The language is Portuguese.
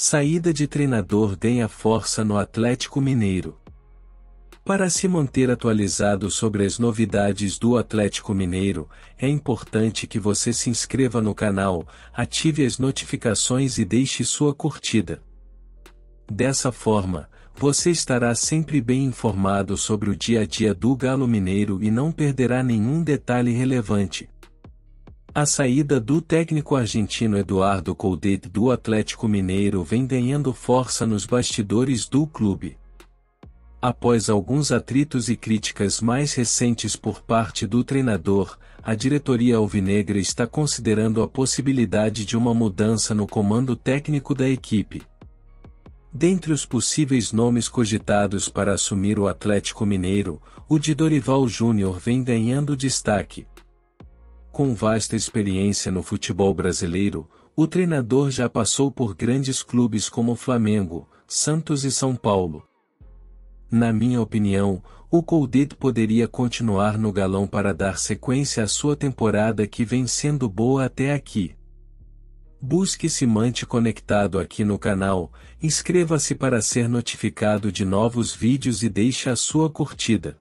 Saída de treinador ganha força no Atlético Mineiro. Para se manter atualizado sobre as novidades do Atlético Mineiro, é importante que você se inscreva no canal, ative as notificações e deixe sua curtida. Dessa forma, você estará sempre bem informado sobre o dia a dia do Galo Mineiro e não perderá nenhum detalhe relevante. A saída do técnico argentino Eduardo Coudet do Atlético Mineiro vem ganhando força nos bastidores do clube. Após alguns atritos e críticas mais recentes por parte do treinador, a diretoria alvinegra está considerando a possibilidade de uma mudança no comando técnico da equipe. Dentre os possíveis nomes cogitados para assumir o Atlético Mineiro, o de Dorival Júnior vem ganhando destaque. Com vasta experiência no futebol brasileiro, o treinador já passou por grandes clubes como Flamengo, Santos e São Paulo. Na minha opinião, o Coudet poderia continuar no galão para dar sequência à sua temporada que vem sendo boa até aqui. Busque se mante conectado aqui no canal, inscreva-se para ser notificado de novos vídeos e deixe a sua curtida.